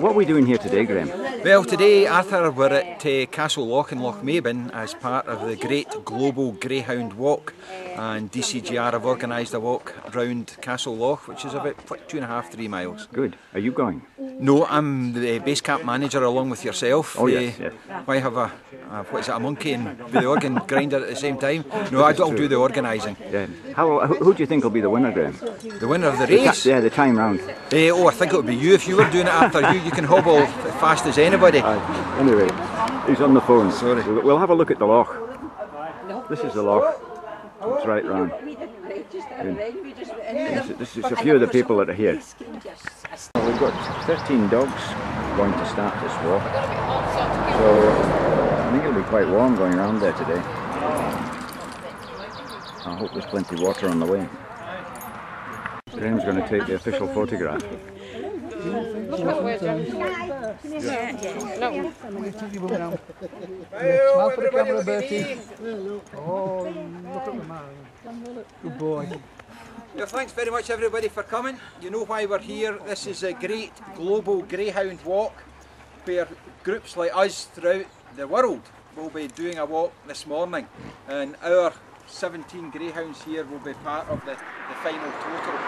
What are we doing here today, Graham? Well, today, Arthur, we're at uh, Castle Loch in Lochmaben as part of the Great Global Greyhound Walk. And DCGR have organised a walk round Castle Loch, which is about two and a half, three miles. Good. Are you going? No, I'm the base camp manager along with yourself. Oh, yes, Uh, yes. Why have a, a, what is it, a monkey and be the organ grinder at the same time? No, I don't do the organising. Yeah. How, who, who do you think will be the winner, Graham? The winner of the The race? ti- yeah, the time round. Eh, oh, I think it would be you if you were doing it after you. You can hobble as fast as anybody. Aye. Anyway, he's on the phone. Sorry. We'll, we'll have a look at the loch. This is the loch. It's right round. This, this is a few of the people that are here. We've got 13 dogs going to start this walk. So I think it'll be quite warm going around there today. I hope there's plenty of water on the way. Graham's going to take the official photograph. Smile for the camera, Bertie. Oh, look at the man. Good boy. Well, thanks very much everybody for coming. You know why we're here. This is a great global greyhound walk where groups like us throughout the world will be doing a walk this morning and our 17 greyhounds here will be part of the, the final total.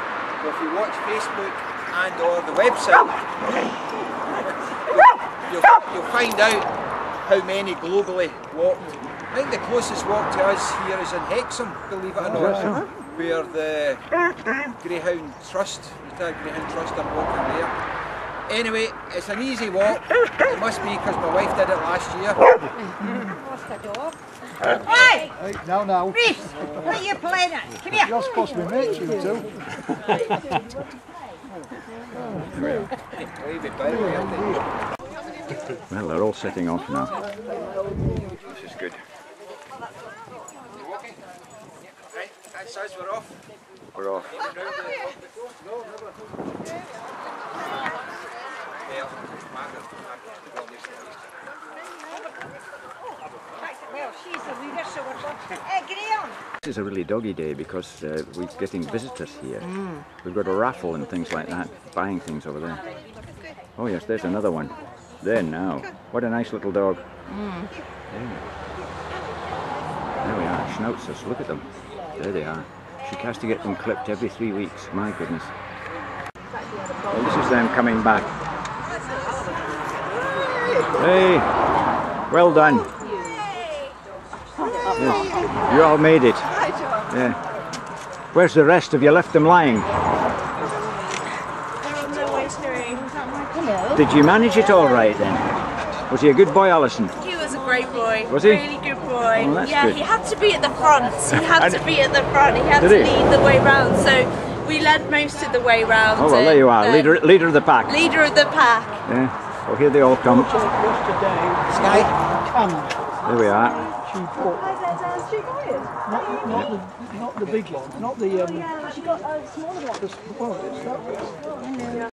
So if you watch Facebook and or the website you'll, you'll find out how many globally walked. I think the closest walk to us here is in Hexham, believe it or not, where the Greyhound Trust, retired Greyhound Trust are walking there. Anyway, it's an easy walk. It must be because my wife did it last year. Hey, Hey, now, now. Reese, what are you playing at? Come here. You're supposed to be mates, you two. Well, they're all setting off now. This is good. Right, we're off. We're off Margaret, Margaret, well, this is- Well, she's a leader, so we're going. This is a really doggy day because uh, we're getting visitors here. We've got a raffle and things like that, buying things over there. Oh yes, there's another one. There now. What a nice little dog. There. There we are, schnauzers, look at them. There they are. She has to get them clipped every three weeks, my goodness. Well, this is them coming back. Hey, well done. Yes. You all made it. Yeah. Where's the rest? Have you left them lying? Did you manage it all right then? Was he a good boy, Alison? He was a great boy. Was he? Really good boy. Oh, that's yeah, good. he had to be at the front. He had to be at the front. He had Did to he? lead the way round. So we led most of the way round. Oh well, there you are, leader, um, leader of the pack. Leader of the pack. Yeah. Oh, here they all come. Yesterday, Sky? canned There we are. she put. Not, not, the, not the big one, not the. Um, the, well, it's that bit.